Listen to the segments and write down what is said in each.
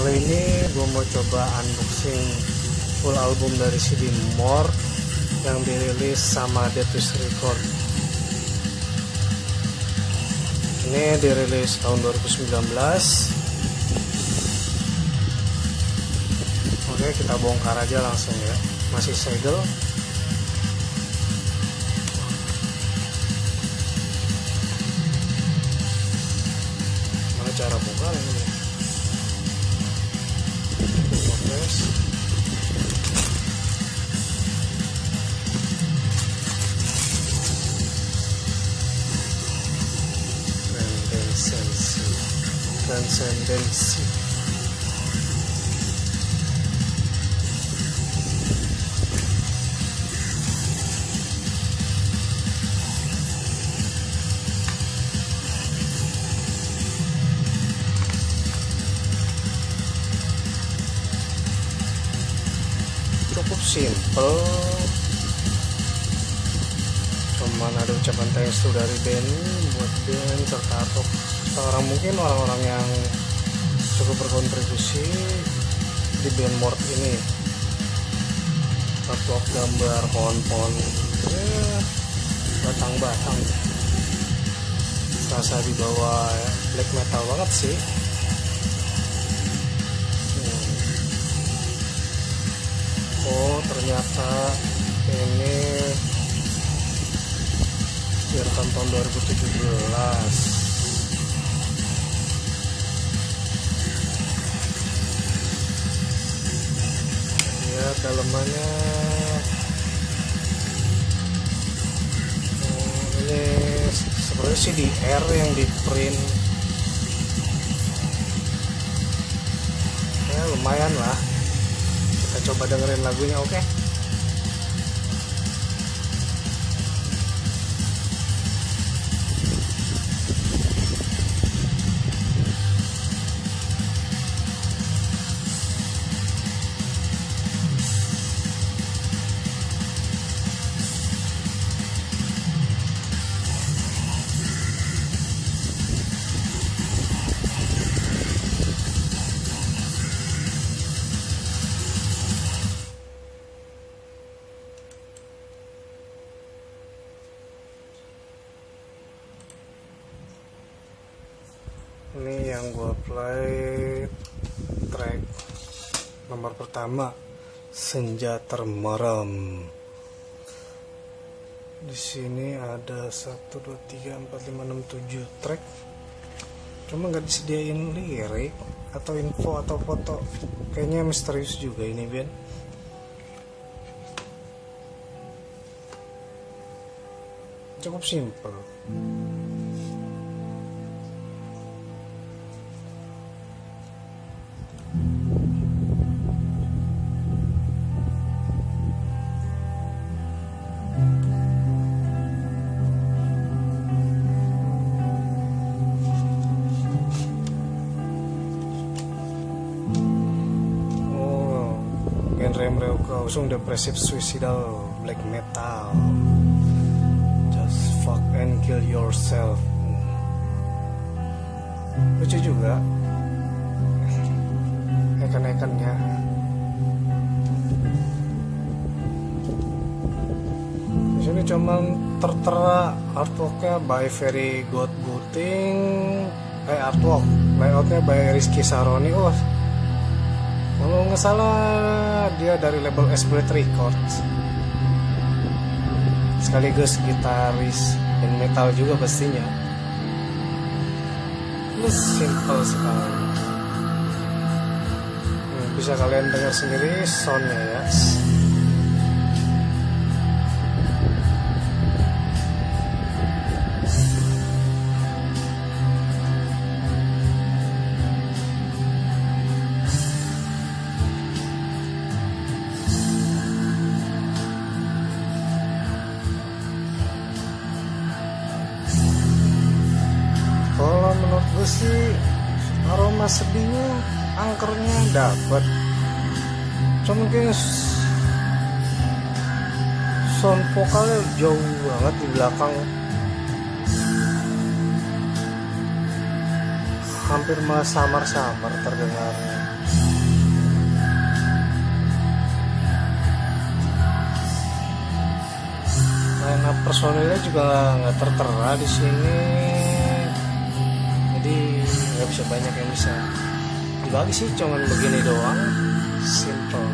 kali ini gue mau coba unboxing full album dari CD More yang dirilis sama Detus Record ini dirilis tahun 2019 oke kita bongkar aja langsung ya. Masih segel. Mana cara buka ini Oke. Transcendensi simple. Cuman ada ucapan thanks to dari band buat band serta atau orang mungkin orang-orang yang cukup berkontribusi di band Mort ini. Artwork gambar pohon-pohon. Ya batang-batang. Rasa di bawah ya, black metal banget sih ternyata ini direkam tahun 2017 ya dalamannya. Oh, ini sebenarnya sih di R yang di print. Ya lumayan lah coba dengerin lagunya oke ini yang gua play track nomor pertama senja termerem di sini ada 1 2 3 4 5 6 7 track. Cuma nggak disediain lirik atau info atau foto. Kayaknya misterius juga ini Ben. Cukup simple mereka usung depresif suicidal black metal. Just fuck and kill yourself. Lucu juga. Ekan-ekannya. Di sini cuman tertera artworknya by Very God Booting. Eh artwork, layoutnya by Rizky Saroni. Oh, kalau nggak salah dia dari label S-Blade Records. Sekaligus gitaris dan metal juga pastinya. Ini simple sekali. Hmm, bisa kalian dengar sendiri soundnya ya cuma sedihnya angkernya. Dapat. Cuman kayaknya sound vokalnya jauh banget di belakang. Hampir malah samar-samar terdengarnya. Line personilnya juga nggak tertera di sini nggak bisa banyak yang bisa. Dibagi sih cuman begini doang. Simple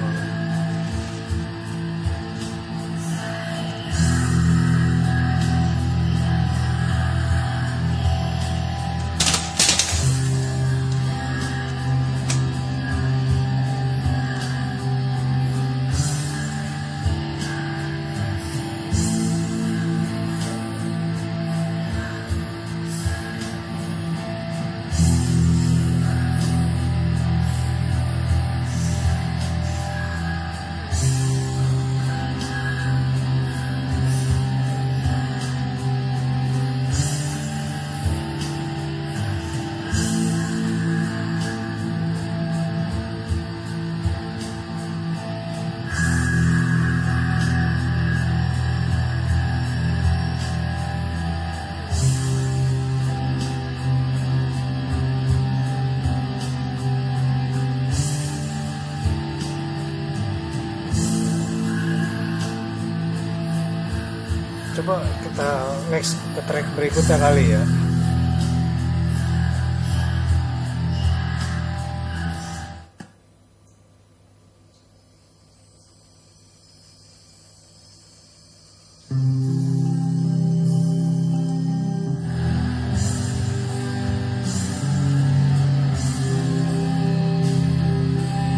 coba kita next ke track berikutnya kali ya.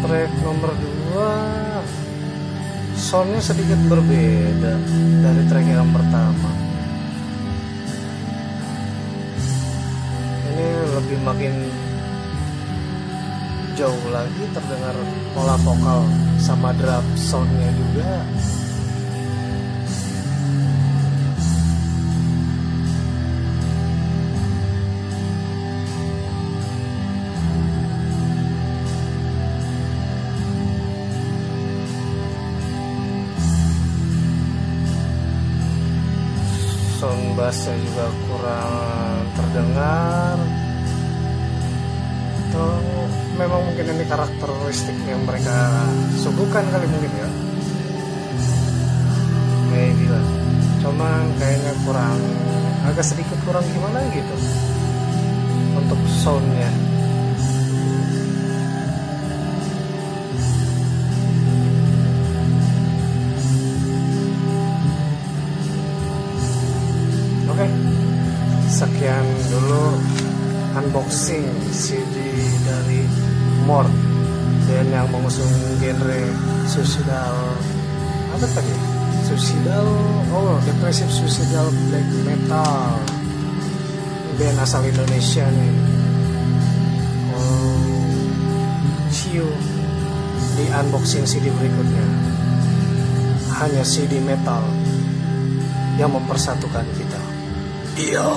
Track nomor 2 soundnya sedikit berbeda lebih makin jauh lagi terdengar pola vokal sama drum soundnya juga. Sound bassnya juga kurang terdengar atau memang mungkin ini karakteristik yang mereka suguhkan kali mungkin ya? Maybe lah. Cuman kayaknya kurang agak sedikit kurang gimana gitu untuk soundnya. Oke, sekian dulu unboxing CD dari Mort band yang mengusung genre suicidal apa tadi? Suicidal, oh depressive suicidal black metal band asal Indonesia nih. Oh, see you di unboxing CD berikutnya. Hanya CD metal yang mempersatukan kita. Iya.